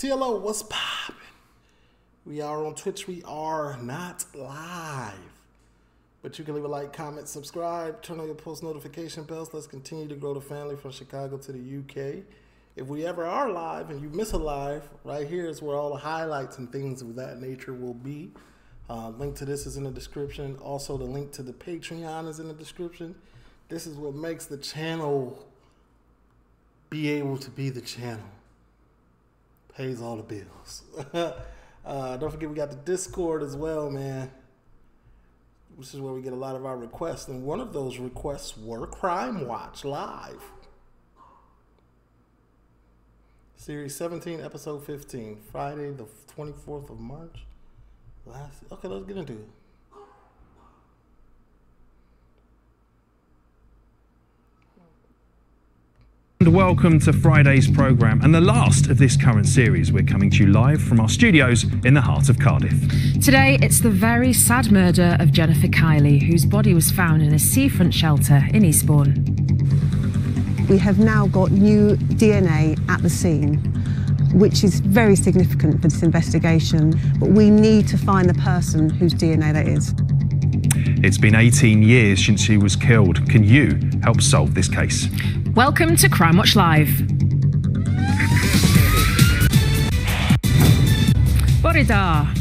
TLO, what's poppin'? We are on Twitch. We are not live. But you can leave a like, comment, subscribe, turn on your post notification bells. Let's continue to grow the family from Chicago to the UK. If we ever are live and you miss a live, right here is where all the highlights and things of that nature will be. Uh, link to this is in the description. Also, the link to the Patreon is in the description. This is what makes the channel be able to be the channel pays all the bills. uh, don't forget we got the Discord as well, man. This is where we get a lot of our requests, and one of those requests were Crime Watch Live. Series 17, episode 15, Friday the 24th of March. Last, okay, let's get into it. And welcome to Friday's programme and the last of this current series. We're coming to you live from our studios in the heart of Cardiff. Today, it's the very sad murder of Jennifer Kiley, whose body was found in a seafront shelter in Eastbourne. We have now got new DNA at the scene, which is very significant for this investigation. But we need to find the person whose DNA that is. It's been 18 years since she was killed. Can you help solve this case? Welcome to Crime Watch Live.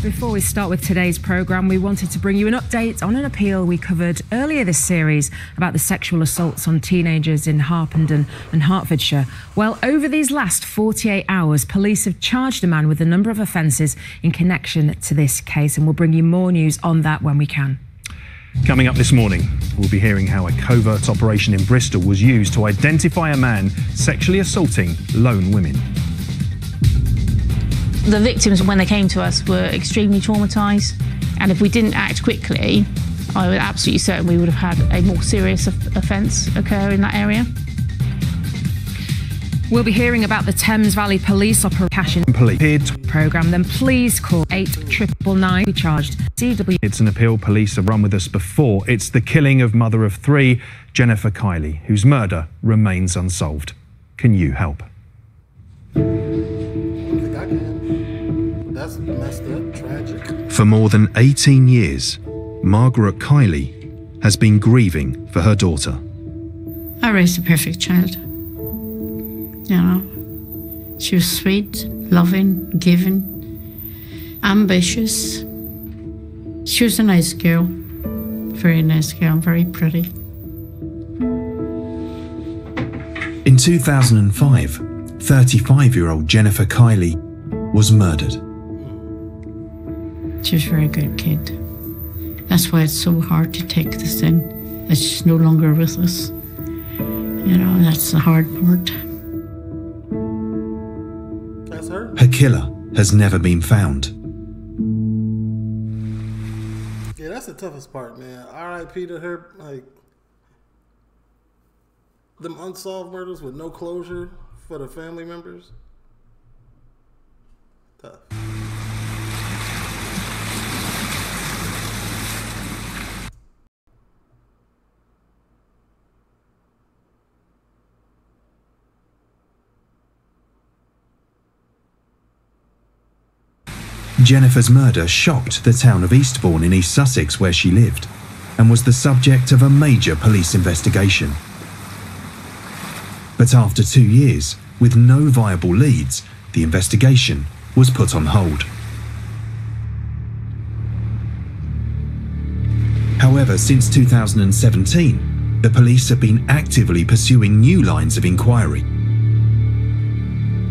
Before we start with today's programme, we wanted to bring you an update on an appeal we covered earlier this series about the sexual assaults on teenagers in Harpenden and Hertfordshire. Well, over these last 48 hours, police have charged a man with a number of offences in connection to this case, and we'll bring you more news on that when we can. Coming up this morning, we'll be hearing how a covert operation in Bristol was used to identify a man sexually assaulting lone women. The victims, when they came to us, were extremely traumatised, and if we didn't act quickly, I was absolutely certain we would have had a more serious offence occur in that area. We'll be hearing about the Thames Valley Police Operation Police. programme. Then please call 8999 be charged CW. It's an appeal police have run with us before. It's the killing of mother of three, Jennifer Kiley, whose murder remains unsolved. Can you help? I don't think I can. That's messed up. For more than 18 years, Margaret Kiley has been grieving for her daughter. I raised a perfect child. You know, she was sweet, loving, giving, ambitious. She was a nice girl, very nice girl, very pretty. In 2005, 35 year old Jennifer Kiley was murdered. She was a very good kid. That's why it's so hard to take this in. That she's no longer with us. You know, that's the hard part. Killer has never been found. Yeah, that's the toughest part, man. R.I.P. to her. Like them unsolved murders with no closure for the family members. Tough. Jennifer's murder shocked the town of Eastbourne in East Sussex, where she lived, and was the subject of a major police investigation. But after two years, with no viable leads, the investigation was put on hold. However, since 2017, the police have been actively pursuing new lines of inquiry.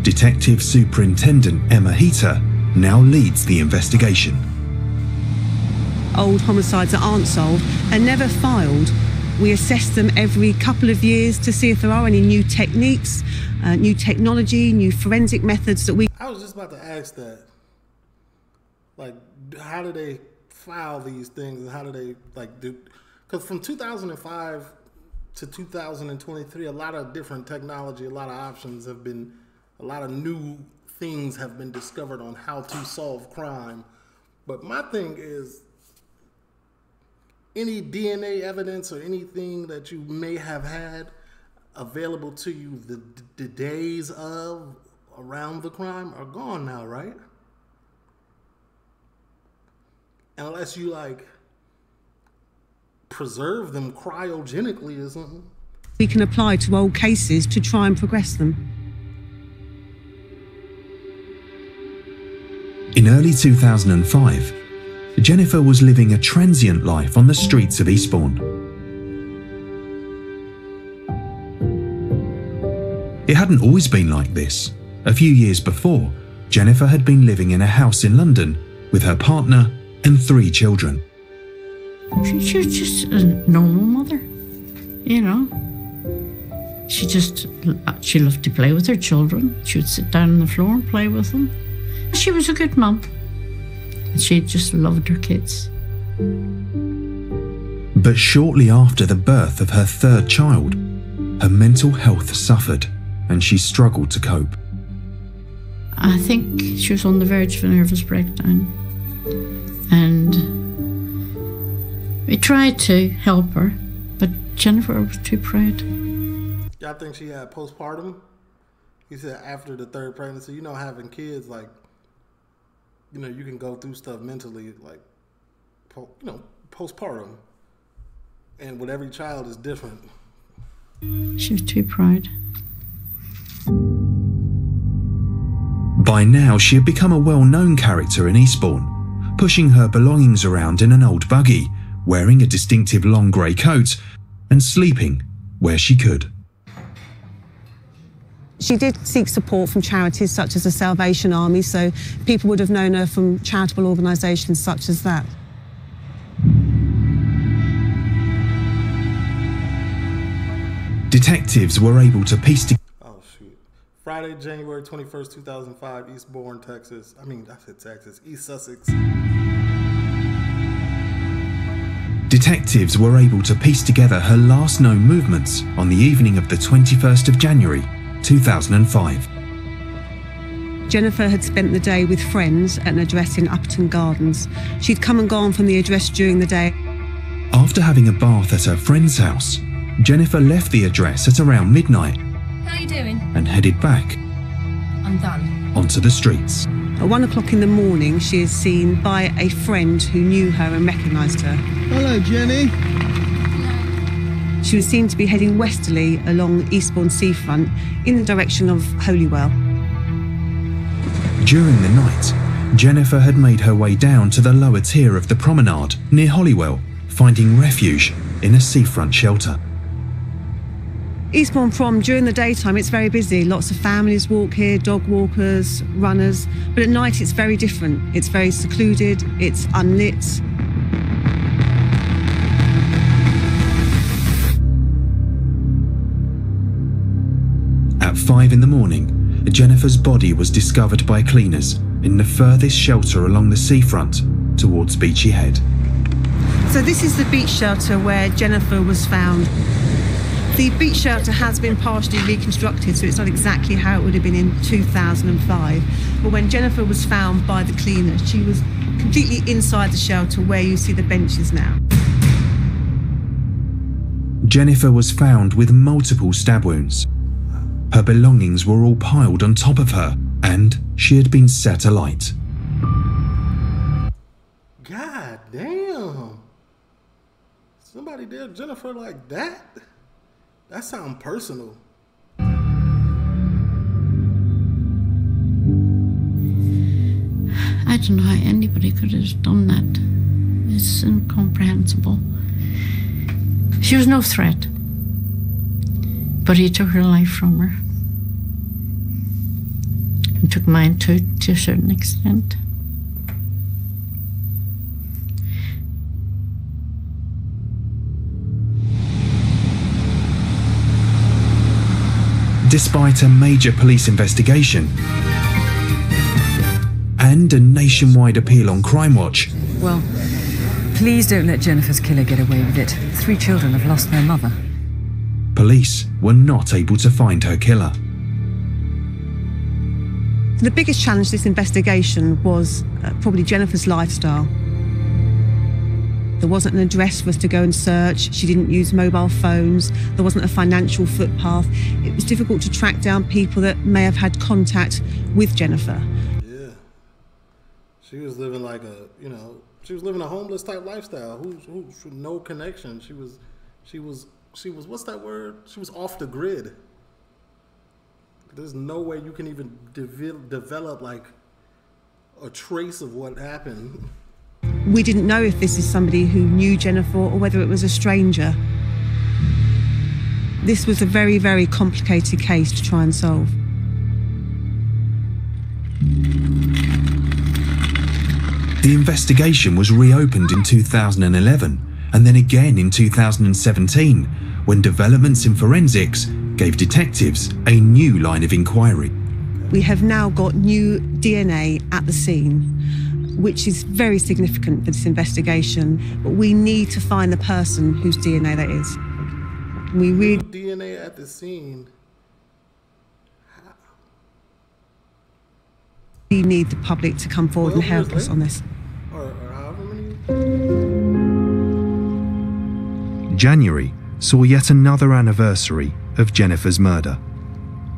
Detective Superintendent Emma Heater now leads the investigation. Old homicides that aren't solved are never filed. We assess them every couple of years to see if there are any new techniques, uh, new technology, new forensic methods that we I was just about to ask that. Like, how do they file these things, and how do they like do? Because from 2005 to 2023, a lot of different technology, a lot of options have been, a lot of new things have been discovered on how to solve crime. But my thing is, any DNA evidence or anything that you may have had available to you the, the days of around the crime are gone now, right? Unless you like preserve them cryogenically or something. We can apply to old cases to try and progress them. In early 2005, Jennifer was living a transient life on the streets of Eastbourne. It hadn't always been like this. A few years before, Jennifer had been living in a house in London with her partner and three children. She, was just a normal mother, you know. She just uh, she loved to play with her children. She would sit down on the floor and play with them. She was a good mum. And she just loved her kids. But shortly after the birth of her third child, her mental health suffered and she struggled to cope. I think she was on the verge of a nervous breakdown. And we tried to help her, but Jennifer was too proud. Y'all think she had postpartum? He said after the third pregnancy, you know, having kids, like, you know, you can go through stuff mentally, like, po- you know, postpartum. And with every child is different. She was too proud. By now, she had become a well known character in Eastbourne, pushing her belongings around in an old buggy, wearing a distinctive long grey coat, and sleeping where she could. She did seek support from charities such as the Salvation Army, so people would have known her from charitable organisations such as that. Detectives were able to piece together. Oh, shoot. Friday, January 21st, 2005, Eastbourne, Texas. I mean, I said Texas, East Sussex. Detectives were able to piece together her last known movements on the evening of the 21st of January, 2005. Jennifer had spent the day with friends at an address in Upperton Gardens. She'd come and gone from the address during the day. After having a bath at her friend's house, Jennifer left the address at around midnight How you doing? and headed back I'm done. onto the streets. At one o'clock in the morning, she is seen by a friend who knew her and recognised her. Hello, Jenny. She was seen to be heading westerly along Eastbourne seafront in the direction of Holywell. During the night, Jennifer had made her way down to the lower tier of the promenade near Holywell, finding refuge in a seafront shelter. Eastbourne Prom, during the daytime, it's very busy. Lots of families walk here, dog walkers, runners. But at night, it's very different. It's very secluded, it's unlit. At five in the morning, Jennifer's body was discovered by cleaners in the furthest shelter along the seafront towards Beachy Head. So, this is the beach shelter where Jennifer was found. The beach shelter has been partially reconstructed, so it's not exactly how it would have been in 2005. But when Jennifer was found by the cleaners, she was completely inside the shelter where you see the benches now. Jennifer was found with multiple stab wounds. Her belongings were all piled on top of her, and she had been set alight. God damn. Somebody did Jennifer like that? That sounds personal. I don't know how anybody could have done that. It's incomprehensible. She was no threat, but he took her life from her. And took mine too, to a certain extent. Despite a major police investigation and a nationwide appeal on Crime Watch, Well, please don't let Jennifer's killer get away with it. Three children have lost their mother. police were not able to find her killer. The biggest challenge to this investigation was uh, probably Jennifer's lifestyle. There wasn't an address for us to go and search. She didn't use mobile phones. There wasn't a financial footpath. It was difficult to track down people that may have had contact with Jennifer. Yeah. She was living like a, you know, she was living a homeless type lifestyle. Who's who's no connection. She was, she was, she was. What's that word? She was off the grid. There's no way you can even devel- develop like a trace of what happened. We didn't know if this is somebody who knew Jennifer or whether it was a stranger. This was a very, very complicated case to try and solve. The investigation was reopened in 2011 and then again in 2017 when developments in forensics gave detectives a new line of inquiry. We have now got new DNA at the scene, which is very significant for this investigation. But we need to find the person whose DNA that is. We really DNA at the scene. We need the public to come forward and help years us on this. Or, or however many. January saw yet another anniversary of Jennifer's murder.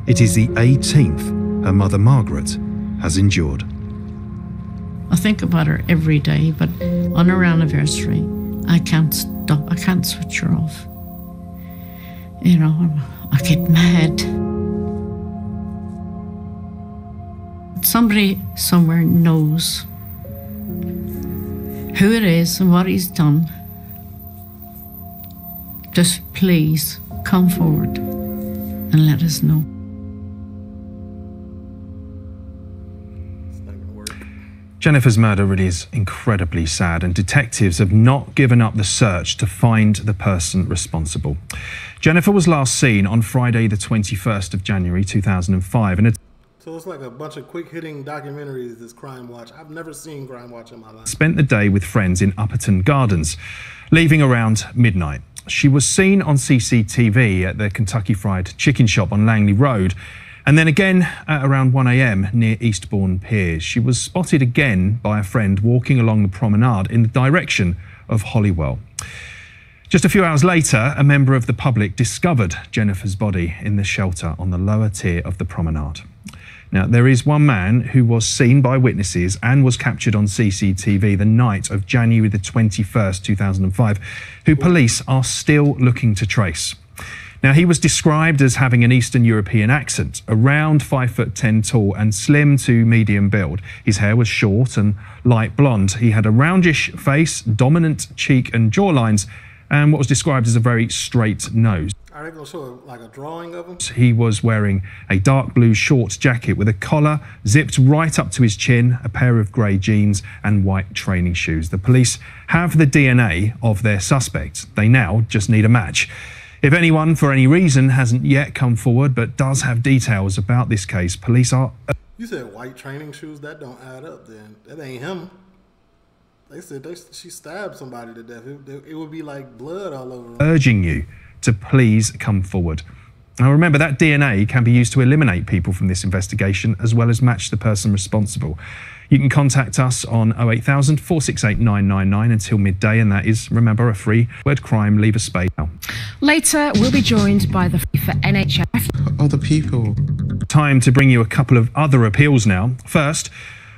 It is the 18th her mother Margaret has endured. I think about her every day, but on her anniversary, I can't stop. I can't switch her off. You know, I get mad. Somebody somewhere knows who it is and what he's done. Just please come forward and let us know. It's not gonna work. Jennifer's murder really is incredibly sad, and detectives have not given up the search to find the person responsible. Jennifer was last seen on Friday, the 21st of January 2005, and had So it's like a bunch of quick hitting documentaries. This Crime Watch. I've never seen Crime Watch in my life. spent the day with friends in Upperton Gardens, leaving around midnight. She was seen on CCTV at the Kentucky Fried Chicken Shop on Langney Road, and then again at around 1am near Eastbourne Piers. She was spotted again by a friend walking along the promenade in the direction of Holywell. Just a few hours later, a member of the public discovered Jennifer's body in the shelter on the lower tier of the promenade. Now, there is one man who was seen by witnesses and was captured on CCTV the night of January the 21st, 2005, who police are still looking to trace. Now, he was described as having an Eastern European accent, around 5 foot 10 tall and slim to medium build. His hair was short and light blonde. He had a roundish face, dominant cheek and jawlines, and what was described as a very straight nose. Are they gonna show like a drawing of him? He was wearing a dark blue short jacket with a collar zipped right up to his chin, a pair of grey jeans, and white training shoes. The police have the DNA of their suspect. They now just need a match. If anyone, for any reason, hasn't yet come forward but does have details about this case, police are You said white training shoes. That don't add up. Then that ain't him. They said they, she stabbed somebody to death. It, it would be like blood all over. Urging you to please come forward. Now, remember that DNA can be used to eliminate people from this investigation as well as match the person responsible. You can contact us on 08000 468 999 until midday, and that is, remember, a free word crime, leave a space. Later, we'll be joined by the for NHF Other people. Time to bring you a couple of other appeals now. First,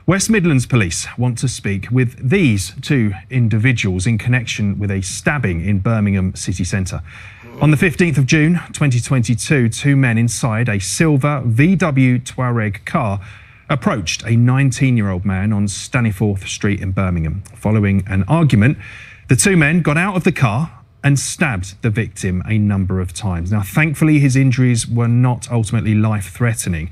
West Midlands Police want to speak with these two individuals in connection with a stabbing in Birmingham city centre. On the 15th of June 2022, two men inside a silver VW Touareg car approached a 19 year old man on Staniforth Street in Birmingham. Following an argument, the two men got out of the car and stabbed the victim a number of times. Now, thankfully, his injuries were not ultimately life threatening.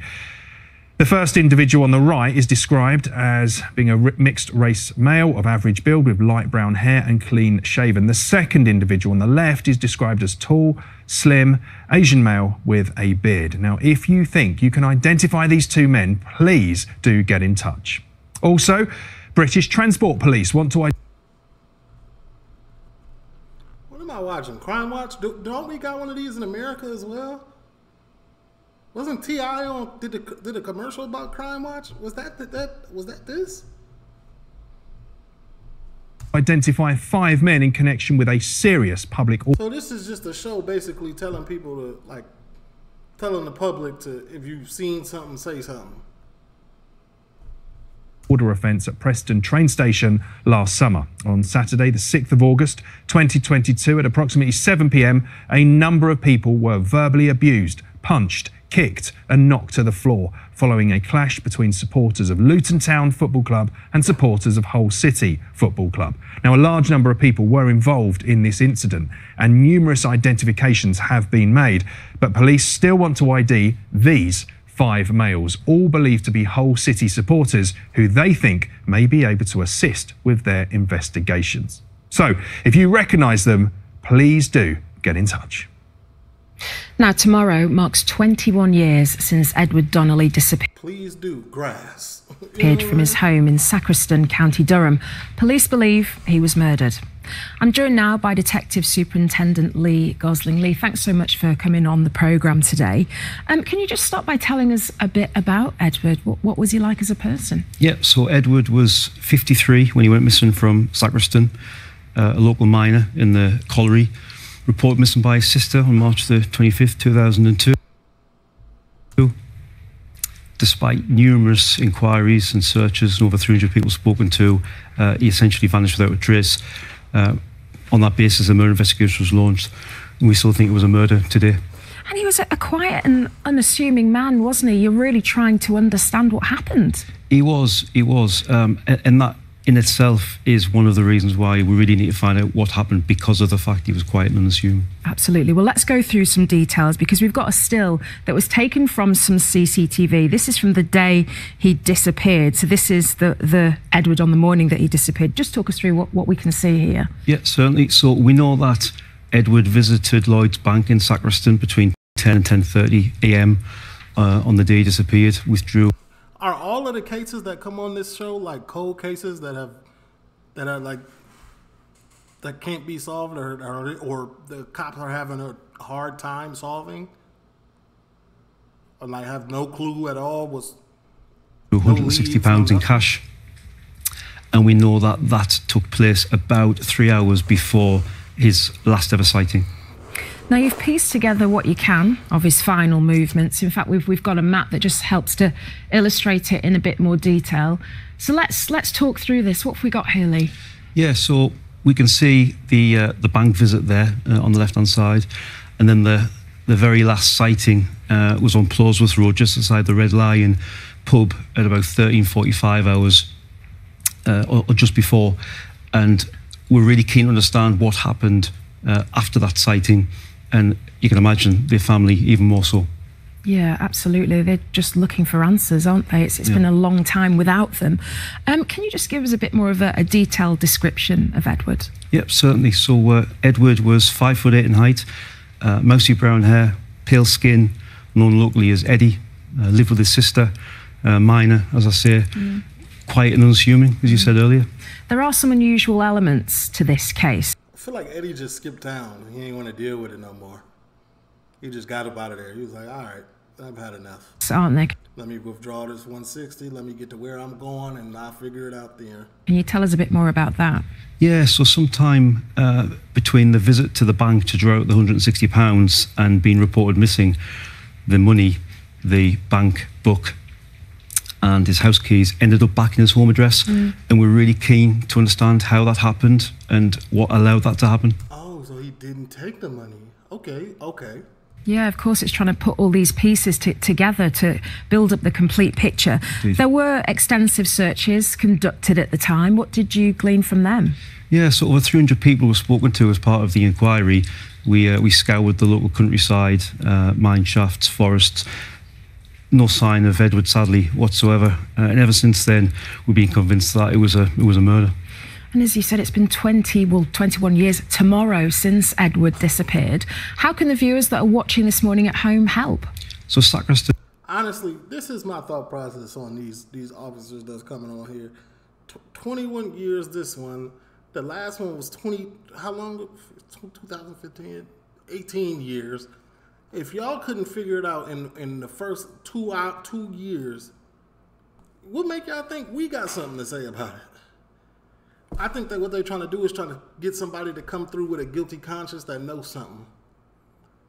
The first individual on the right is described as being a mixed race male of average build with light brown hair and clean shaven. The second individual on the left is described as tall, slim, Asian male with a beard. Now, if you think you can identify these two men, please do get in touch. Also, British Transport Police want to What am I watching? Crime Watch? Do, don't we got one of these in America as well? Wasn't Ti on did the did a commercial about Crime Watch? Was that that, that was that this? identify five men in connection with a serious public So this is just a show basically telling people to like telling the public to if you've seen something, say something. Order offence at Preston train station last summer. On Saturday, the 6th of August 2022, at approximately 7 pm, a number of people were verbally abused, punched, kicked, and knocked to the floor following a clash between supporters of Luton Town Football Club and supporters of Hull City Football Club. Now, a large number of people were involved in this incident, and numerous identifications have been made, but police still want to ID these five males, all believed to be Hull City supporters who they think may be able to assist with their investigations. So, if you recognise them, please do get in touch. Now, tomorrow marks 21 years since Edward Donnelly disappeared. Please do grass. Appeared from his home in Sacriston, County Durham. Police believe he was murdered. I'm joined now by Detective Superintendent Lee Gosling. Lee, thanks so much for coming on the programme today. Um, can you just start by telling us a bit about Edward? What, what was he like as a person? Yeah, so Edward was 53 when he went missing from Sacriston, uh, a local miner in the colliery. Reported missing by his sister on March the 25th, 2002. Despite numerous inquiries and searches and over 300 people spoken to, uh, he essentially vanished without a trace. Uh, on that basis, a murder investigation was launched, and we still think it was a murder today. And he was a, a quiet and unassuming man, wasn't he? You're really trying to understand what happened. He was, he was, um, and that in itself is one of the reasons why we really need to find out what happened because of the fact he was quiet and unassuming. Absolutely. Well, let's go through some details because we've got a still that was taken from some CCTV. This is from the day he disappeared. So this is the, the Edward on the morning that he disappeared. Just talk us through what, what we can see here. Yeah, certainly. So we know that Edward visited Lloyd's Bank in Sacriston between 10 and 10:30 a.m. Uh, on the day he disappeared. Withdrew Are all of the cases that come on this show like cold cases that have that are like that can't be solved or or, or the cops are having a hard time solving? Or like have no clue at all was 160 pounds in cash, and we know that that took place about three hours before his last ever sighting. Now you've pieced together what you can of his final movements. In fact, we've we've got a map that just helps to illustrate it in a bit more detail. So let's let's talk through this. What have we got here, Lee? Yeah, so we can see the uh, the bank visit there uh, on the left hand side, and then the the very last sighting uh, was on Plawsworth Road, just outside the Red Lion pub at about 13:45 hours, uh, or, or just before, and we're really keen to understand what happened uh, after that sighting, and you can imagine the family even more so. Yeah, absolutely. They're just looking for answers, aren't they? It's, it's been a long time without them. Um, can you just give us a bit more of a, a detailed description of Edward? Yep, certainly. So uh, Edward was five foot eight in height, uh, mousy brown hair, pale skin, known locally as Eddie. Uh, lived with his sister, uh, minor, as I say, quiet and unassuming, as you said earlier. There are some unusual elements to this case. I feel like Eddie just skipped town. He ain't want to deal with it no more. He just got up out of there. He was like, all right, I've had enough. aren't they? Let me withdraw this 160. Let me get to where I'm going, and I'll figure it out there. Can you tell us a bit more about that? Yeah, so sometime uh, between the visit to the bank to draw out the £160 and being reported missing, the money, the bank book, and his house keys ended up back in his home address. And we're really keen to understand how that happened and what allowed that to happen. Oh, so he didn't take the money. Okay, okay. Yeah, of course, it's trying to put all these pieces to, together to build up the complete picture. Indeed. There were extensive searches conducted at the time. What did you glean from them? Yeah, so over 300 people were spoken to as part of the inquiry. We, uh, we scoured the local countryside, uh, mine shafts, forests. No sign of Edward, sadly, whatsoever. Uh, and ever since then, we've been convinced that it was a, it was a murder. And as you said, it's been 20, well, 21 years tomorrow since Edward disappeared. How can the viewers that are watching this morning at home help? So Sacriston Honestly, this is my thought process on these these officers that's coming on here. Tw 21 years. This one. The last one was 20. How long? 2015. 18 years. If y'all couldn't figure it out in in the first two out two years, what make y'all think we got something to say about it? I think that what they're trying to do is trying to get somebody to come through with a guilty conscience that knows something.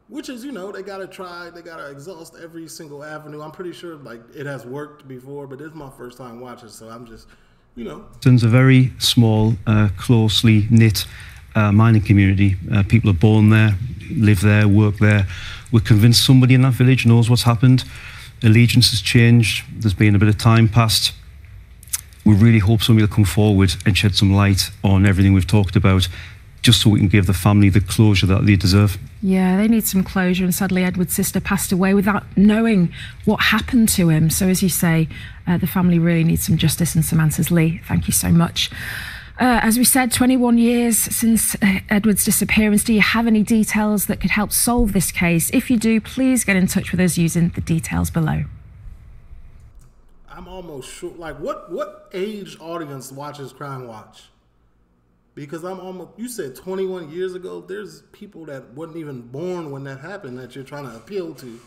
Which is, you know, they gotta try, they gotta exhaust every single avenue. I'm pretty sure like it has worked before, but is my first time watching, so I'm just, you know. It's a very small, uh, closely knit uh, mining community. Uh, people are born there, live there, work there. We're convinced somebody in that village knows what's happened. Allegiance has changed. There's been a bit of time passed. We really hope somebody will come forward and shed some light on everything we've talked about, just so we can give the family the closure that they deserve. Yeah, they need some closure. And sadly, Edward's sister passed away without knowing what happened to him. So, as you say, uh, the family really needs some justice and some answers. Lee, thank you so much. Uh, as we said, 21 years since uh, Edward's disappearance. Do you have any details that could help solve this case? If you do, please get in touch with us using the details below. I'm almost sure. Like, what what age audience watches Crime Watch? Because I'm almost. You said 21 years ago. There's people that wasn't even born when that happened that you're trying to appeal to.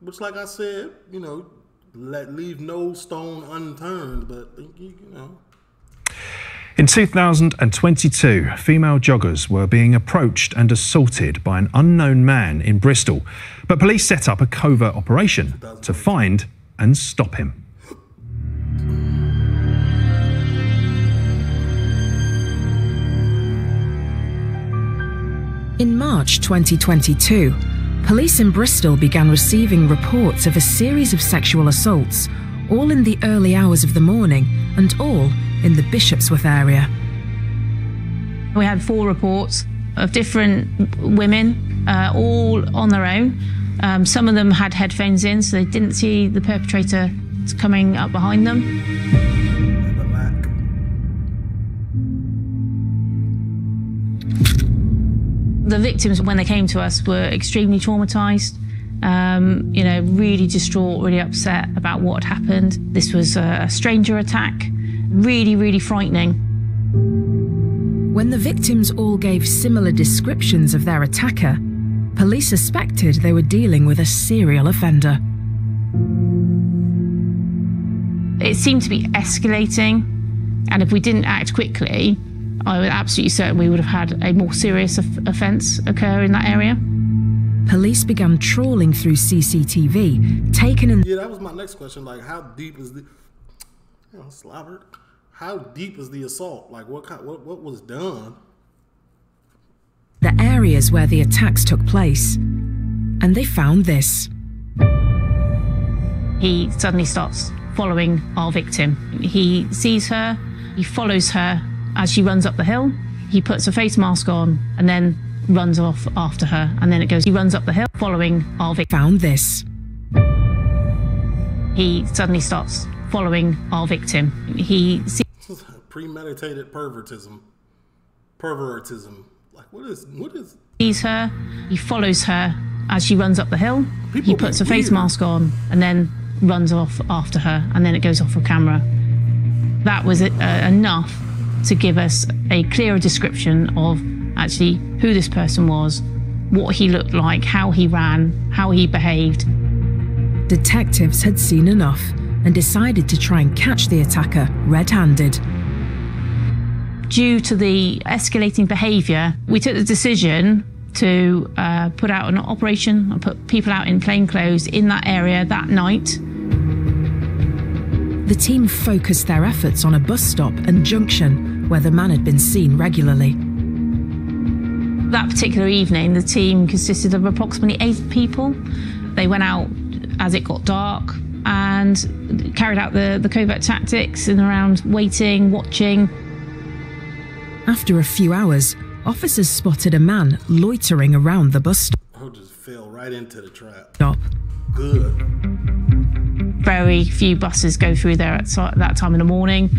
Which, like I said, you know, let leave no stone unturned. But you, you know. In 2022, female joggers were being approached and assaulted by an unknown man in Bristol, but police set up a covert operation to find and stop him. In March 2022, police in Bristol began receiving reports of a series of sexual assaults, all in the early hours of the morning and all in the Bishopsworth area. We had four reports of different women, uh, all on their own. Um, some of them had headphones in, so they didn't see the perpetrator coming up behind them. The victims, when they came to us, were extremely traumatized. Um, you know, really distraught, really upset about what had happened. This was a stranger attack. Really, really frightening. When the victims all gave similar descriptions of their attacker, police suspected they were dealing with a serial offender. It seemed to be escalating, and if we didn't act quickly, I was absolutely certain we would have had a more serious offence occur in that area. Police began trawling through CCTV, taken in. Yeah, that was my next question. Like, how deep is the. You know, slobbered. How deep is the assault? Like, what kind, what what was done? The areas where the attacks took place, and they found this. He suddenly starts following our victim. He sees her, he follows her as she runs up the hill. He puts a face mask on and then runs off after her. And then it goes, he runs up the hill following our victim. Found this. He suddenly starts following our victim. He sees premeditated pervertism. Pervertism. Like what is what is sees her, he follows her as she runs up the hill. People he puts a be face weird. mask on and then runs off after her, and then it goes off of camera. That was uh, enough to give us a clearer description of actually who this person was, what he looked like, how he ran, how he behaved. Detectives had seen enough and decided to try and catch the attacker red handed. Due to the escalating behaviour, we took the decision to uh, put out an operation and put people out in plain clothes in that area that night. The team focused their efforts on a bus stop and junction where the man had been seen regularly. That particular evening, the team consisted of approximately eight people. They went out as it got dark and carried out the, the covert tactics and around waiting, watching. After a few hours, officers spotted a man loitering around the bus I oh, just fell right into the trap. stop. Good. Very few buses go through there at that time in the morning.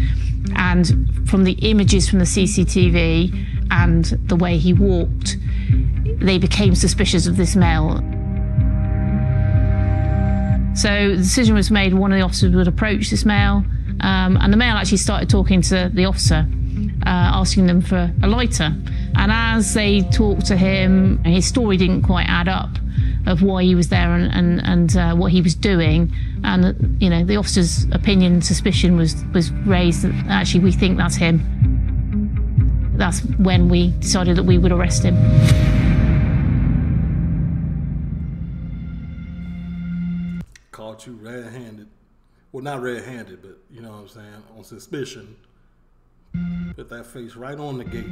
And from the images from the CCTV and the way he walked, they became suspicious of this male. So the decision was made one of the officers would approach this male, um, and the male actually started talking to the officer, uh, asking them for a lighter. And as they talked to him, his story didn't quite add up of why he was there and, and, and uh, what he was doing. And, you know, the officer's opinion suspicion was, was raised that actually we think that's him. that's when we decided that we would arrest him. Caught you red-handed. Well, not red-handed, but you know what I'm saying, on suspicion. Put that face right on the gate.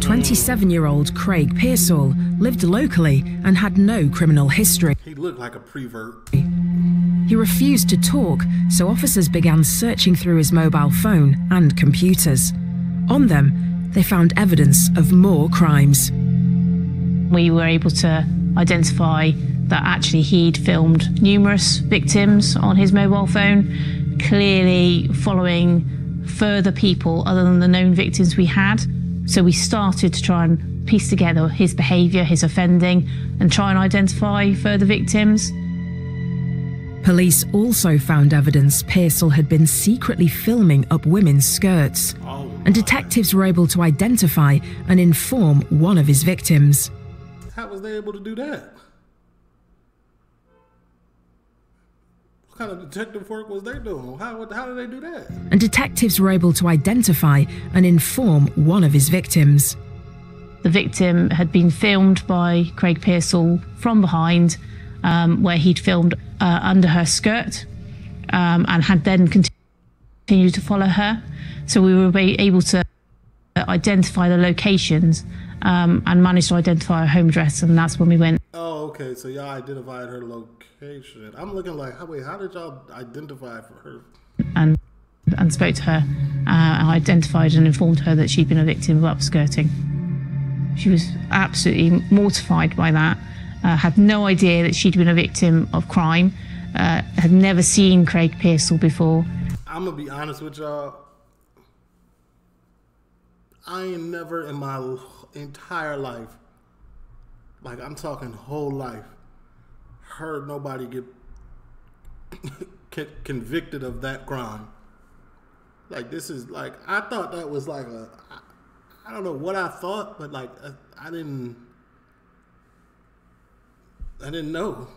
27 year old Craig Pearsall lived locally and had no criminal history. He looked like a prevert. He refused to talk, so officers began searching through his mobile phone and computers. On them, they found evidence of more crimes. We were able to identify that actually he'd filmed numerous victims on his mobile phone, clearly following further people other than the known victims we had. So we started to try and piece together his behaviour, his offending, and try and identify further victims. Police also found evidence Pearsall had been secretly filming up women's skirts, and detectives were able to identify and inform one of his victims. How was they able to do that? Kind of detective work was they doing? How, how did they do that? And detectives were able to identify and inform one of his victims. The victim had been filmed by Craig Pearsall from behind, um, where he'd filmed uh, under her skirt um, and had then continued to follow her. So we were able to identify the locations um, and managed to identify her home address, and that's when we went. Oh, okay. So y'all identified her location. I'm looking like, how, wait, how did y'all identify for her? And and spoke to her, uh, and identified and informed her that she'd been a victim of upskirting. She was absolutely mortified by that. Uh, had no idea that she'd been a victim of crime. Uh, had never seen Craig Pearsall before. I'm gonna be honest with y'all. I ain't never in my entire life, like I'm talking whole life, heard nobody get convicted of that crime. Like this is like I thought that was like a I don't know what I thought, but like I didn't I didn't know.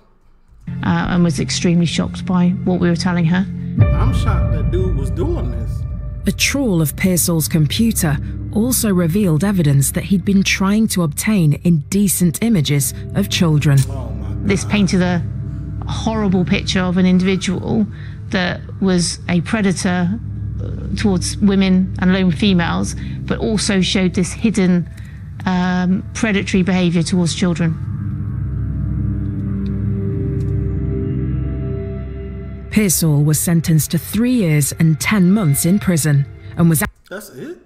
Uh, and was extremely shocked by what we were telling her. I'm shocked that dude was doing this. A trawl of Pearsall's computer also revealed evidence that he'd been trying to obtain indecent images of children. Oh this painted a horrible picture of an individual that was a predator uh, towards women and lone females, but also showed this hidden um, predatory behaviour towards children. Pearsall was sentenced to three years and 10 months in prison and was That's it?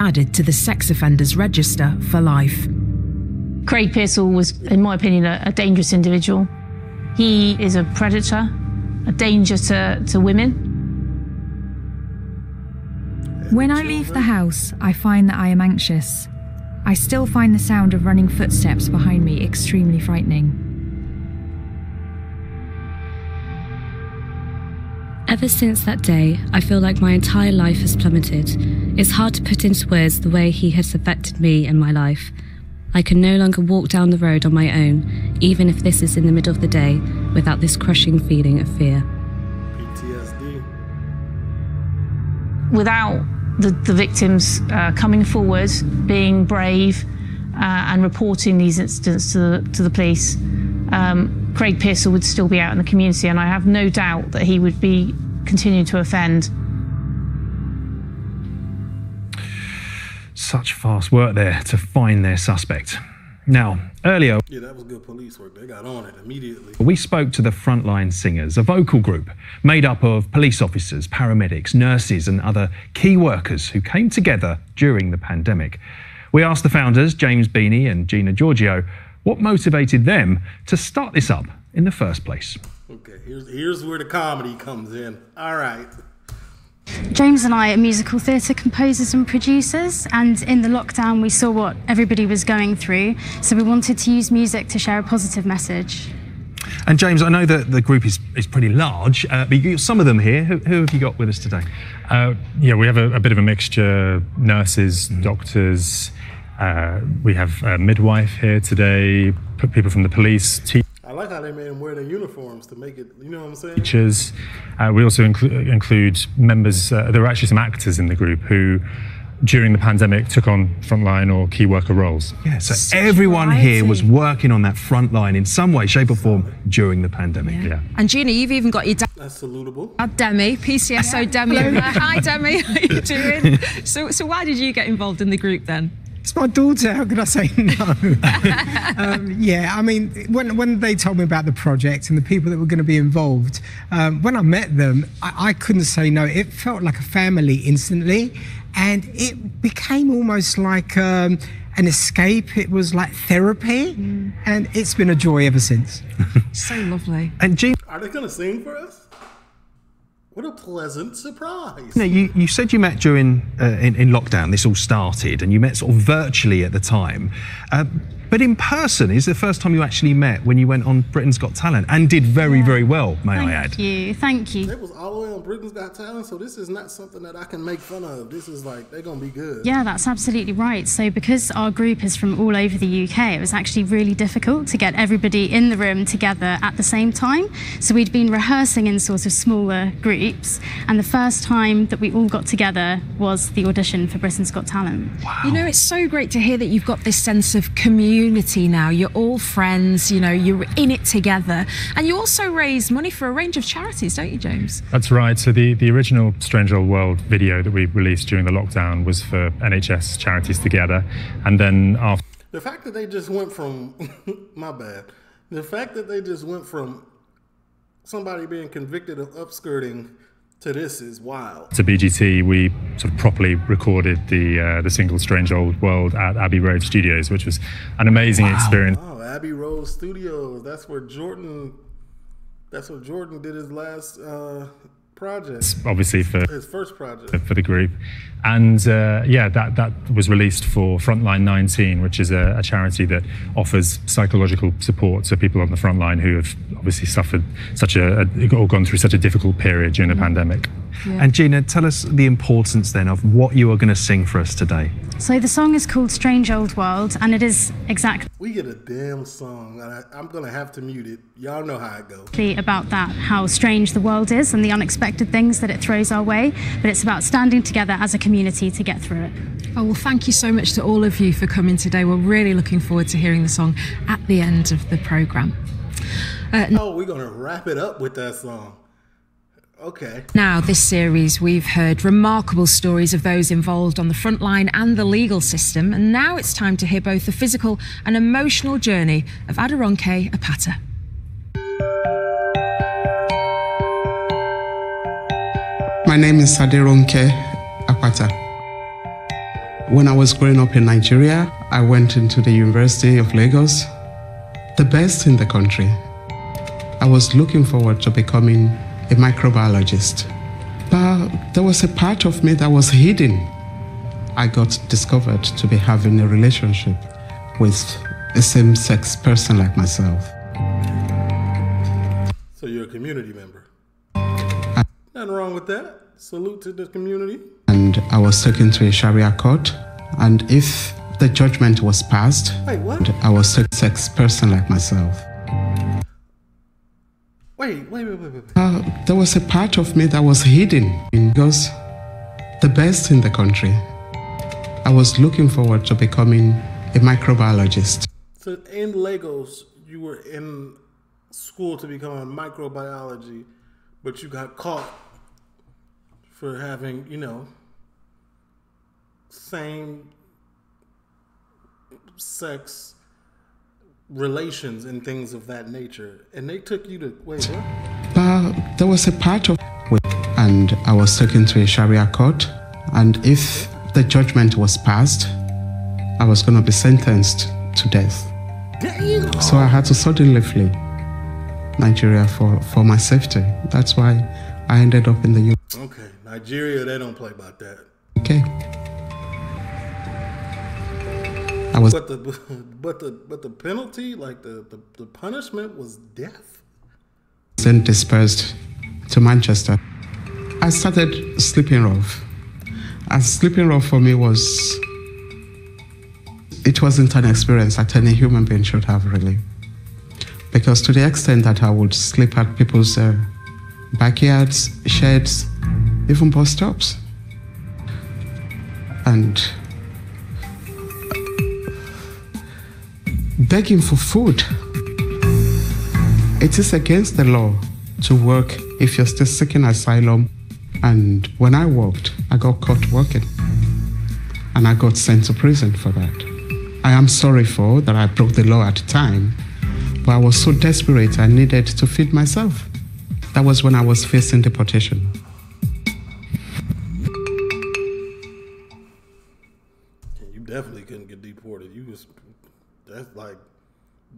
added to the sex offenders register for life. Craig Pearsall was, in my opinion, a, a dangerous individual. He is a predator, a danger to, to women. When I leave the house, I find that I am anxious. I still find the sound of running footsteps behind me extremely frightening. Ever since that day, I feel like my entire life has plummeted. It's hard to put into words the way he has affected me and my life. I can no longer walk down the road on my own, even if this is in the middle of the day, without this crushing feeling of fear. PTSD. Without the, the victims uh, coming forward, being brave, uh, and reporting these incidents to the, to the police, um, Craig Pearsall would still be out in the community, and I have no doubt that he would be continuing to offend. Such fast work there to find their suspect. Now, earlier, Yeah, that was good police work. They got on it immediately. we spoke to the Frontline Singers, a vocal group made up of police officers, paramedics, nurses, and other key workers who came together during the pandemic. We asked the founders, James Beanie and Gina Giorgio, what motivated them to start this up in the first place. Okay, here's here's where the comedy comes in. All right. James and I are musical theatre composers and producers, and in the lockdown, we saw what everybody was going through, so we wanted to use music to share a positive message. And James, I know that the group is, is pretty large, uh, but you got some of them here. Who, who have you got with us today? Uh, yeah, we have a, a bit of a mixture nurses, doctors. Uh, we have a midwife here today, people from the police, teachers. I like how they made them wear their uniforms to make it. You know what I'm saying? teachers. Uh, we also inclu- include members, uh, there are actually some actors in the group who during the pandemic took on frontline or key worker roles. Yeah, so everyone here was working on that front line in some way, shape, or form during the pandemic. Yeah. And Gina, you've even got your dad, That's salutable. Demi, PCSO Demi. Hi, Demi. How you doing? so, so why did you get involved in the group then? It's my daughter. How could I say no? um, yeah, I mean, when when they told me about the project and the people that were going to be involved, um, when I met them, I, I couldn't say no. It felt like a family instantly, and it became almost like um, an escape. It was like therapy, and it's been a joy ever since. So lovely. And Gina, Are they gonna sing for us? What a pleasant surprise. Now, you, you said you met during uh, in, in lockdown. This all started, and you met sort of virtually at the time. Uh, but in person is the first time you actually met when you went on Britain's Got Talent and did very, very well, may I add. Thank you, thank you. They was all the way on Britain's Got Talent, so this is not something that I can make fun of. This is like they're gonna be good. Yeah, that's absolutely right. So, because our group is from all over the UK, it was actually really difficult to get everybody in the room together at the same time. So, we'd been rehearsing in sort of smaller groups, and the first time that we all got together was the audition for Britain's Got Talent. Wow. You know, it's so great to hear that you've got this sense of community now. You're all friends, you know, you're in it together. And you also raise money for a range of charities, don't you, James? That's right. So the, the original Strange Old World video that we released during the lockdown was for NHS charities together. And then after The fact that they just went from my bad. The fact that they just went from somebody being convicted of upskirting to this is wild. to BGT, we sort of properly recorded the uh, the single "Strange Old World" at Abbey Road Studios, which was an amazing experience. Oh, Abbey Road Studios. That's where Jordan. That's where Jordan did his last uh, project. Obviously for his first project. for the group, and uh, yeah, that that was released for Frontline 19, which is a, a charity that offers psychological support to people on the front line who have obviously suffered such a, a or gone through such a difficult period during the pandemic. And Gina, tell us the importance then of what you are going to sing for us today. So, the song is called Strange Old World, and it is exactly. We get a damn song, and I, I'm gonna have to mute it. Y'all know how it goes. about that, how strange the world is and the unexpected things that it throws our way, but it's about standing together as a community to get through it. Oh, well, thank you so much to all of you for coming today. We're really looking forward to hearing the song at the end of the programme. Uh, Oh, we're gonna wrap it up with that song. Okay. Now, this series, we've heard remarkable stories of those involved on the front line and the legal system, and now it's time to hear both the physical and emotional journey of Aderonke Apata. My name is Aderonke Apata. When I was growing up in Nigeria, I went into the University of Lagos, the best in the country. I was looking forward to becoming a microbiologist, but there was a part of me that was hidden. I got discovered to be having a relationship with a same sex person like myself. So you're a community member. Nothing wrong with that. Salute to the community. And I was taken to a Sharia court, and if the judgment was passed, Wait, what? I was a sex person like myself. Wait, wait, wait, wait, wait. Uh, there was a part of me that was hidden because the best in the country. I was looking forward to becoming a microbiologist. So in Lagos, you were in school to become a microbiology, but you got caught for having, you know, same sex relations and things of that nature. And they took you to wait, what? There was a part of and I was taken to a Sharia court, and if the judgment was passed, I was going to be sentenced to death. So I had to suddenly flee Nigeria for, for my safety. That's why I ended up in the UK. Okay, Nigeria, they don't play about that. Okay. I was But the but the but the penalty, like the the, the punishment, was death. then dispersed to Manchester. I started sleeping rough. And sleeping rough for me was it wasn't an experience that any human being should have really. Because to the extent that I would sleep at people's uh, backyards, sheds, even bus stops. and begging for food. It is against the law to work if you're still seeking asylum. And when I worked, I got caught working. And I got sent to prison for that. I am sorry for that I broke the law at the time, but I was so desperate I needed to feed myself. That was when I was facing deportation.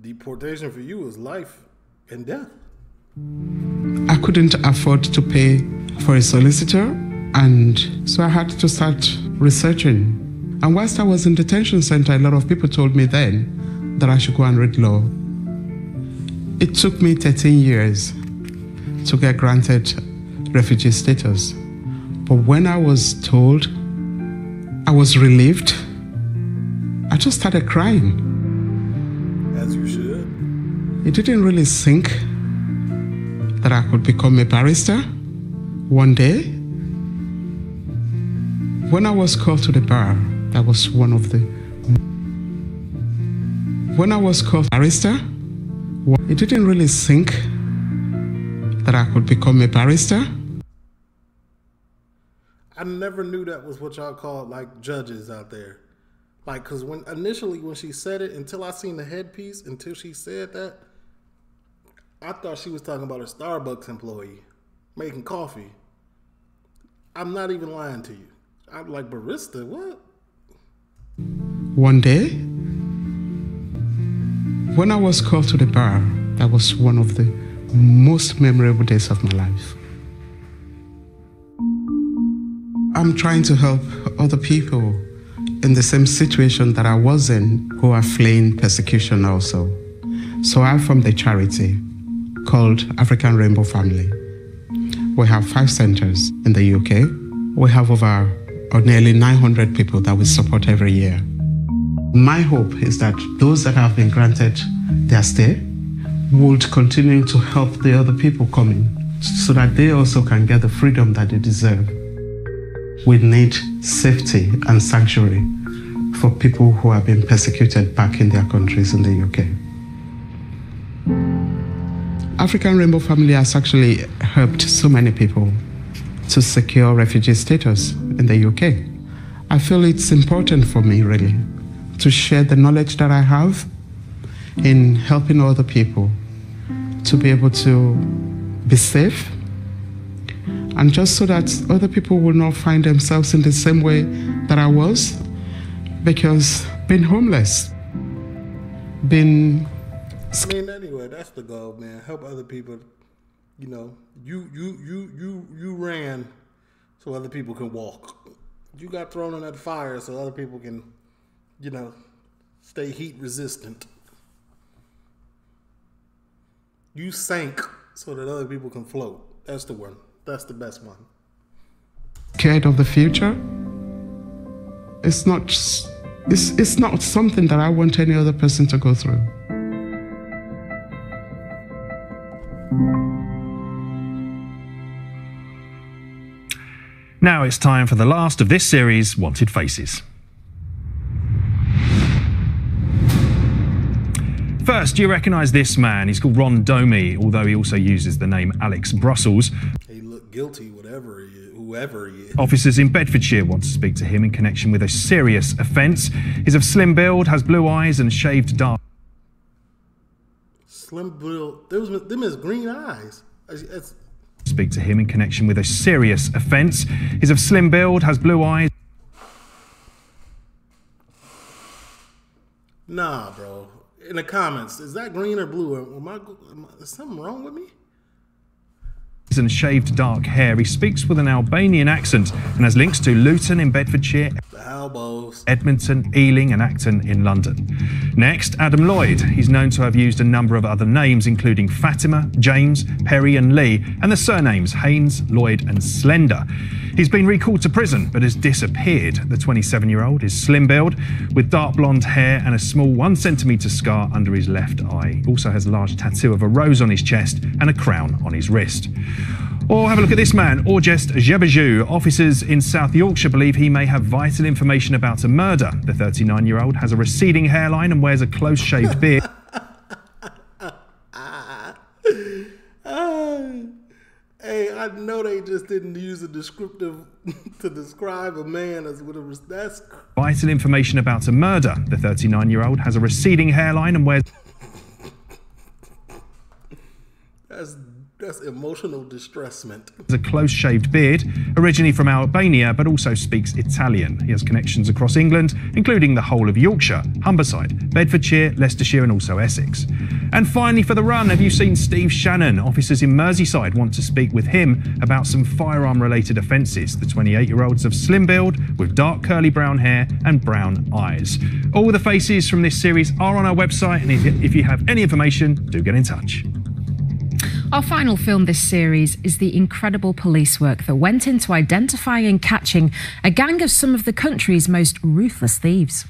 Deportation for you is life and death. I couldn't afford to pay for a solicitor, and so I had to start researching. And whilst I was in detention center, a lot of people told me then that I should go and read law. It took me 13 years to get granted refugee status. But when I was told I was relieved, I just started crying. It didn't really sink that I could become a barrister one day. When I was called to the bar, that was one of the. When I was called barrister, it didn't really sink that I could become a barrister. I never knew that was what y'all called like judges out there. Like, cause when initially when she said it, until I seen the headpiece, until she said that, I thought she was talking about a Starbucks employee making coffee. I'm not even lying to you. I'm like barista. What? One day, when I was called to the bar, that was one of the most memorable days of my life. I'm trying to help other people in the same situation that I was in who are fleeing persecution also. So I'm from the charity called African Rainbow Family. We have five centers in the UK. We have over or nearly 900 people that we support every year. My hope is that those that have been granted their stay would continue to help the other people coming so that they also can get the freedom that they deserve. We need safety and sanctuary for people who have been persecuted back in their countries in the UK. African Rainbow Family has actually helped so many people to secure refugee status in the UK. I feel it's important for me, really, to share the knowledge that I have in helping other people to be able to be safe and just so that other people will not find themselves in the same way that I was because being homeless, being I mean, anyway, that's the goal, man. Help other people. You know, you you you you you ran so other people can walk. You got thrown in that fire so other people can, you know, stay heat resistant. You sank so that other people can float. That's the one. That's the best one. scared of the future. It's not it's, it's not something that I want any other person to go through. Now it's time for the last of this series, Wanted Faces. First, you recognise this man. He's called Ron Domi, although he also uses the name Alex Brussels. He looked guilty, whatever he is, whoever he is. Officers in Bedfordshire want to speak to him in connection with a serious offence. He's of slim build, has blue eyes, and shaved dark. Slim build. there was them his green eyes. It's- it's- Speak to him in connection with a serious offence. He's of slim build, has blue eyes. nah, bro. In the comments, is that green or blue? Am I, am I, is something wrong with me? And shaved dark hair. He speaks with an Albanian accent and has links to Luton in Bedfordshire. Edmonton, Ealing, and Acton in London. Next, Adam Lloyd. He's known to have used a number of other names, including Fatima, James, Perry, and Lee, and the surnames Haynes, Lloyd, and Slender. He's been recalled to prison but has disappeared. The 27 year old is slim build with dark blonde hair and a small one centimetre scar under his left eye. He also has a large tattoo of a rose on his chest and a crown on his wrist. Or have a look at this man, Orjest Jebejou. Officers in South Yorkshire believe he may have vital information about a murder. The 39 year old has a receding hairline and wears a close shaved beard. hey, I know they just didn't use a descriptive to describe a man as with a. That's vital information about a murder. The 39 year old has a receding hairline and wears. that's that's emotional distressment. a close shaved beard, originally from Albania, but also speaks Italian. He has connections across England, including the whole of Yorkshire, Humberside, Bedfordshire, Leicestershire, and also Essex. And finally, for the run, have you seen Steve Shannon? Officers in Merseyside want to speak with him about some firearm related offences. The 28 year old's of slim build, with dark curly brown hair and brown eyes. All the faces from this series are on our website, and if you have any information, do get in touch. Our final film this series is the incredible police work that went into identifying and catching a gang of some of the country's most ruthless thieves.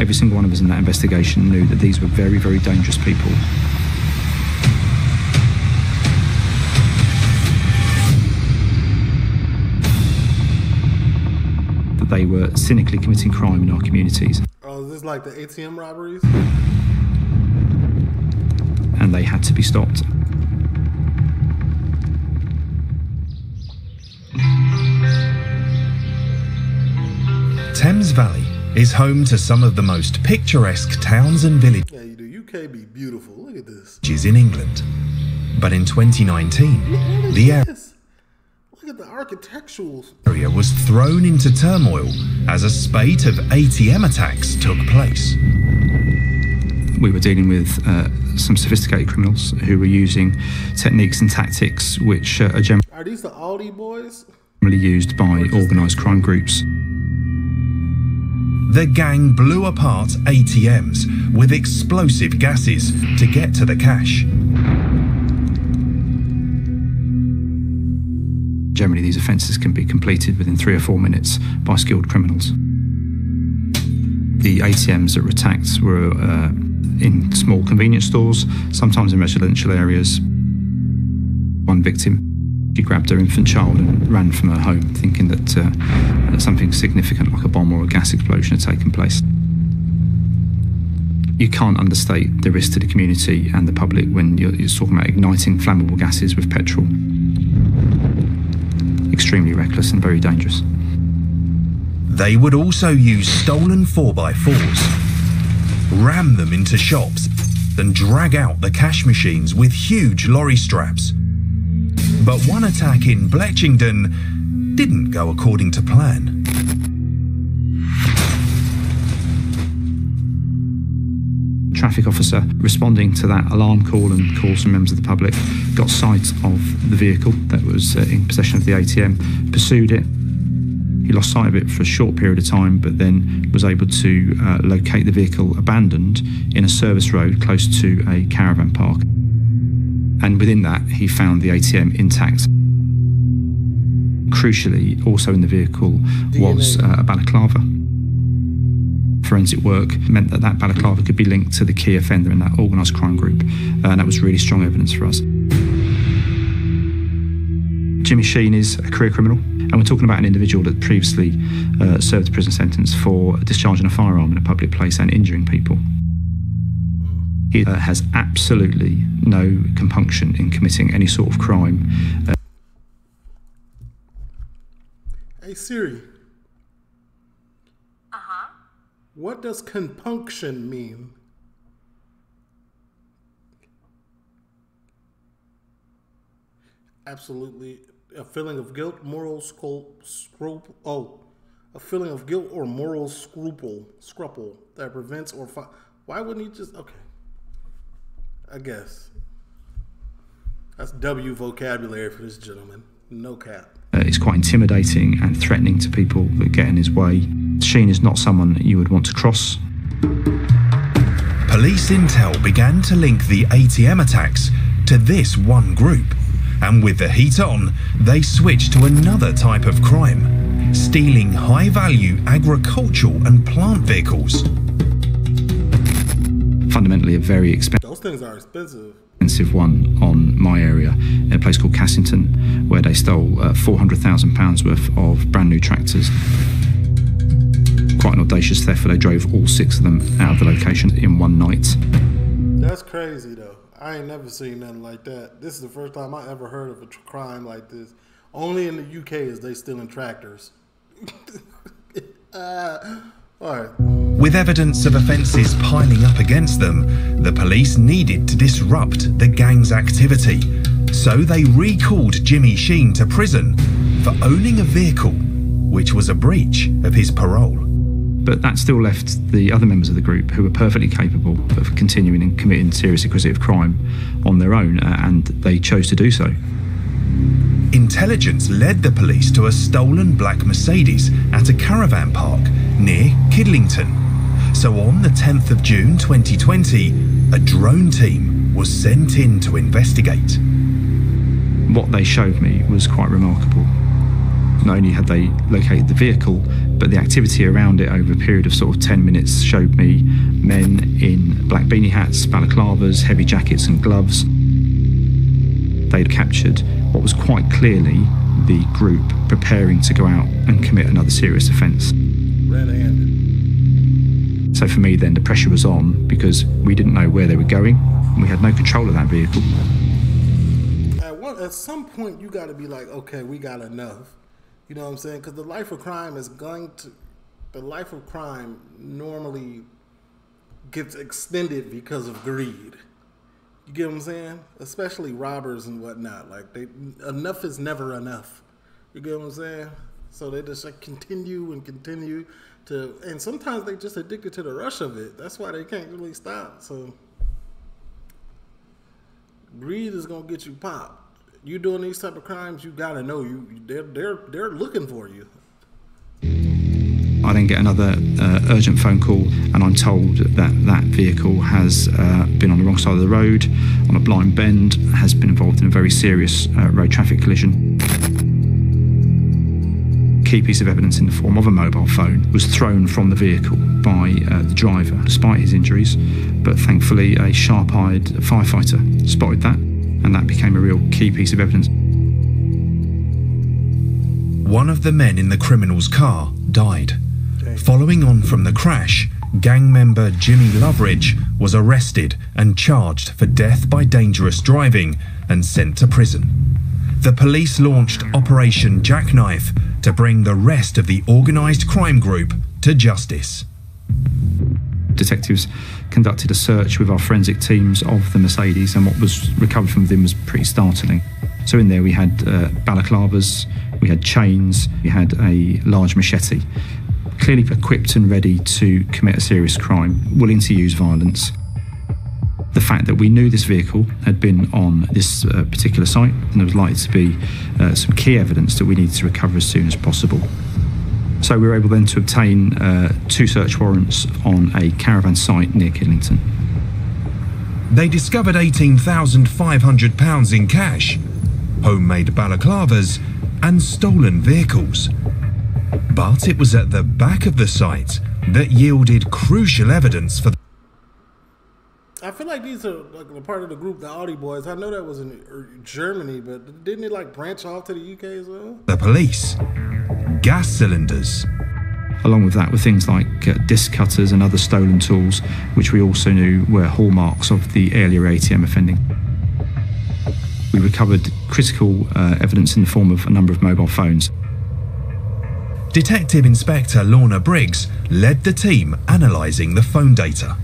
Every single one of us in that investigation knew that these were very, very dangerous people. That they were cynically committing crime in our communities. Oh, is this like the ATM robberies? And they had to be stopped. Thames Valley is home to some of the most picturesque towns and villages Yeah, the UK be beautiful. Look at this. in England. But in 2019, the area Look at the architectural. area was thrown into turmoil as a spate of ATM attacks took place. We were dealing with uh, some sophisticated criminals who were using techniques and tactics which uh, are generally Are these the Audi boys? used by organised crime groups. The gang blew apart ATMs with explosive gases to get to the cash. Generally, these offences can be completed within three or four minutes by skilled criminals. The ATMs that were attacked were uh, in small convenience stores, sometimes in residential areas. One victim, she grabbed her infant child and ran from her home, thinking that uh, something significant like a bomb or a gas explosion had taken place. You can't understate the risk to the community and the public when you're, you're talking about igniting flammable gases with petrol. Extremely reckless and very dangerous. They would also use stolen 4x4s, ram them into shops, then drag out the cash machines with huge lorry straps. But one attack in Bletchington didn't go according to plan. traffic officer responding to that alarm call and calls from members of the public got sight of the vehicle that was uh, in possession of the ATM, pursued it. He lost sight of it for a short period of time, but then was able to uh, locate the vehicle abandoned in a service road close to a caravan park. And within that, he found the ATM intact. Crucially, also in the vehicle was uh, a balaclava forensic work meant that that balaclava could be linked to the key offender in that organised crime group, and that was really strong evidence for us. Jimmy Sheen is a career criminal, and we're talking about an individual that previously uh, served a prison sentence for discharging a firearm in a public place and injuring people. He uh, has absolutely no compunction in committing any sort of crime. Uh, Hey Siri. Uh huh. What does compunction mean? Absolutely, a feeling of guilt, moral scruple. Scruple. Oh, a feeling of guilt or moral scruple, scruple that prevents or fi- why wouldn't he just okay? I guess that's W vocabulary for this gentleman. No cap. Uh, it's quite intimidating and threatening to people that get in his way. Sheen is not someone that you would want to cross. Police intel began to link the ATM attacks to this one group. And with the heat on, they switched to another type of crime stealing high value agricultural and plant vehicles. Fundamentally, a very expensive Those things are expensive. extensive one on my area in a place called Cassington, where they stole uh, £400,000 worth of brand new tractors. Quite an audacious theft, where they drove all six of them out of the location in one night. That's crazy though. I ain't never seen nothing like that. This is the first time I ever heard of a crime like this. Only in the UK is they stealing tractors. uh. With evidence of offences piling up against them, the police needed to disrupt the gang's activity. So they recalled Jimmy Sheen to prison for owning a vehicle, which was a breach of his parole. But that still left the other members of the group who were perfectly capable of continuing and committing serious aggressive crime on their own, uh, and they chose to do so. Intelligence led the police to a stolen black Mercedes at a caravan park near Kidlington. So on the 10th of June 2020, a drone team was sent in to investigate. What they showed me was quite remarkable. Not only had they located the vehicle, but the activity around it over a period of sort of 10 minutes showed me men in black beanie hats, balaclavas, heavy jackets, and gloves. They'd captured what was quite clearly the group preparing to go out and commit another serious offence. Red-handed. So for me, then the pressure was on because we didn't know where they were going and we had no control of that vehicle. At one, at some point, you got to be like, okay, we got enough. You know what I'm saying? Because the life of crime is going to, the life of crime normally gets extended because of greed. You get what I'm saying? Especially robbers and whatnot. Like they, enough is never enough. You get what I'm saying? So they just like continue and continue to, and sometimes they just addicted to the rush of it. That's why they can't really stop. So greed is gonna get you popped. You doing these type of crimes, you gotta know you. They're they're they're looking for you. I then get another uh, urgent phone call, and I'm told that that vehicle has uh, been on the wrong side of the road, on a blind bend, has been involved in a very serious uh, road traffic collision. Key piece of evidence in the form of a mobile phone was thrown from the vehicle by uh, the driver, despite his injuries. But thankfully, a sharp eyed firefighter spotted that, and that became a real key piece of evidence. One of the men in the criminal's car died. Following on from the crash, gang member Jimmy Loveridge was arrested and charged for death by dangerous driving and sent to prison. The police launched Operation Jackknife to bring the rest of the organised crime group to justice. Detectives conducted a search with our forensic teams of the Mercedes, and what was recovered from them was pretty startling. So in there we had uh, balaclavas, we had chains, we had a large machete, clearly equipped and ready to commit a serious crime, willing to use violence. The fact that we knew this vehicle had been on this uh, particular site, and there was likely to be uh, some key evidence that we needed to recover as soon as possible. So we were able then to obtain uh, two search warrants on a caravan site near Kidlington. They discovered £18,500 in cash, homemade balaclavas, and stolen vehicles. But it was at the back of the site that yielded crucial evidence for I feel like these are like a part of the group, the Audi boys. I know that was in er, Germany, but didn't it like branch off to the UK as well? the police. Gas cylinders, Along with that were things like uh, disc cutters and other stolen tools, which we also knew were hallmarks of the earlier ATM offending. We recovered critical uh, evidence in the form of a number of mobile phones. Detective Inspector Lorna Briggs led the team analysing the phone data.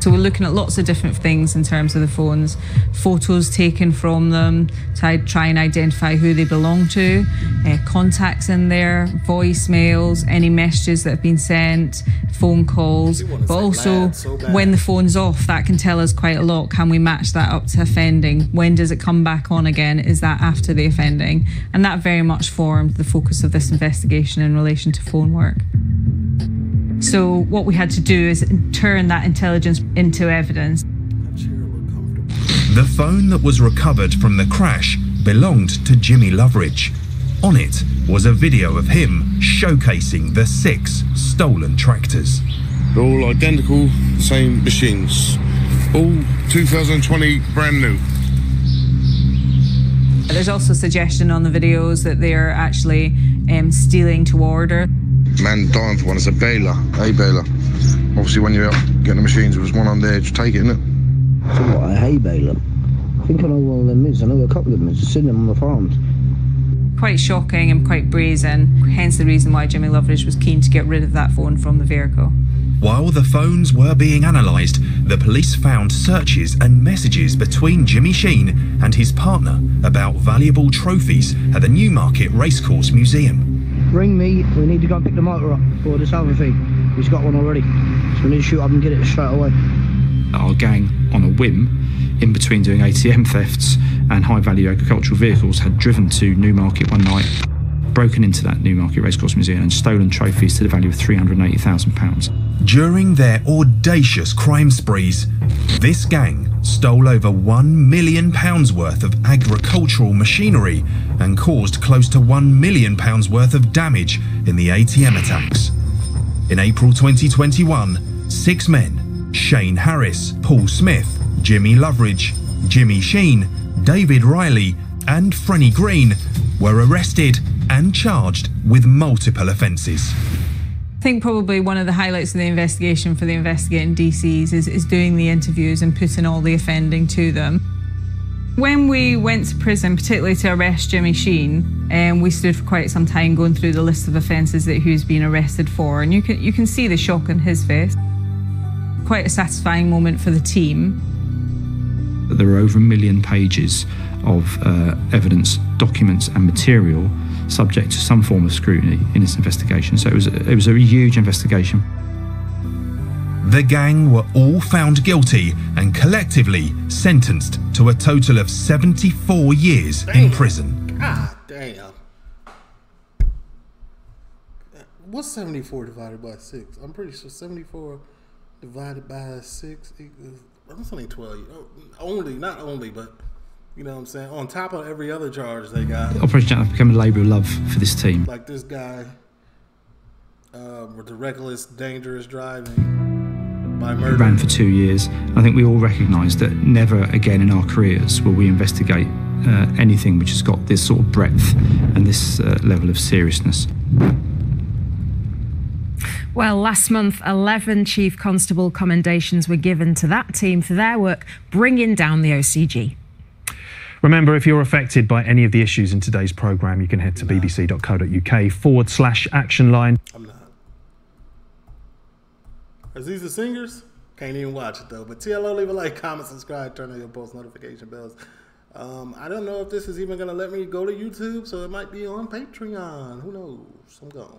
So we're looking at lots of different things in terms of the phones, photos taken from them to try and identify who they belong to, uh, contacts in there, voicemails, any messages that have been sent, phone calls, but also mad, so bad. when the phone's off, that can tell us quite a lot. Can we match that up to offending? When does it come back on again? Is that after the offending? And that very much formed the focus of this investigation in relation to phone work. So what we had to do is turn that intelligence into evidence. The phone that was recovered from the crash belonged to Jimmy Loveridge. On it was a video of him showcasing the six stolen tractors. They're all identical, same machines. All 2020 brand new. There's also suggestion on the videos that they're actually um, stealing to order. Man dying for one. It's a baler, a baler. Obviously, when you're out getting the machines, there was one on there. Just take it, innit? So what, a hay baler? I think I know one of them is. I know a couple of them is. Seen them on the farms. Quite shocking and quite brazen, hence the reason why Jimmy Loveridge was keen to get rid of that phone from the vehicle. While the phones were being analysed, the police found searches and messages between Jimmy Sheen and his partner about valuable trophies at the Newmarket Racecourse Museum. Ring me. We need to go and pick the motor up for this other thing. He's got one already. So we need to shoot up and get it straight away. Our gang, on a whim, in between doing ATM thefts and high value agricultural vehicles, had driven to Newmarket one night, broken into that Newmarket Racecourse Museum, and stolen trophies to the value of £380,000. During their audacious crime sprees, this gang stole over £1 million worth of agricultural machinery and caused close to £1 million worth of damage in the ATM attacks. In April 2021, six men, Shane Harris, Paul Smith, Jimmy Loveridge, Jimmy Sheen, David Riley, and Frenny Green, were arrested and charged with multiple offences. I think probably one of the highlights of the investigation for the investigating DCs is, is doing the interviews and putting all the offending to them. When we went to prison, particularly to arrest Jimmy Sheen, um, we stood for quite some time going through the list of offences that he was being arrested for, and you can you can see the shock on his face. Quite a satisfying moment for the team. There were over a million pages of uh, evidence, documents, and material subject to some form of scrutiny in this investigation. So it was it was a huge investigation. The gang were all found guilty and collectively sentenced to a total of 74 years in prison. God damn. What's 74 divided by 6? I'm pretty sure 74 divided by 6 equals. That's only 12. Oh, Only, not only, but you know what I'm saying? On top of every other charge they got. Operation Jack became a labour of love for this team. Like this guy uh, with the reckless, dangerous driving by murder. ran for two years. I think we all recognise that never again in our careers will we investigate uh, anything which has got this sort of breadth and this uh, level of seriousness. Well, last month, 11 Chief Constable commendations were given to that team for their work bringing down the OCG. Remember, if you're affected by any of the issues in today's programme, you can head to bbc.co.uk forward slash action line. I'm not. Is these the singers? Can't even watch it though. But TLO, leave a like, comment, subscribe, turn on your post notification bells. Um, I don't know if this is even gonna let me go to YouTube, so it might be on Patreon. Who knows? I'm gone.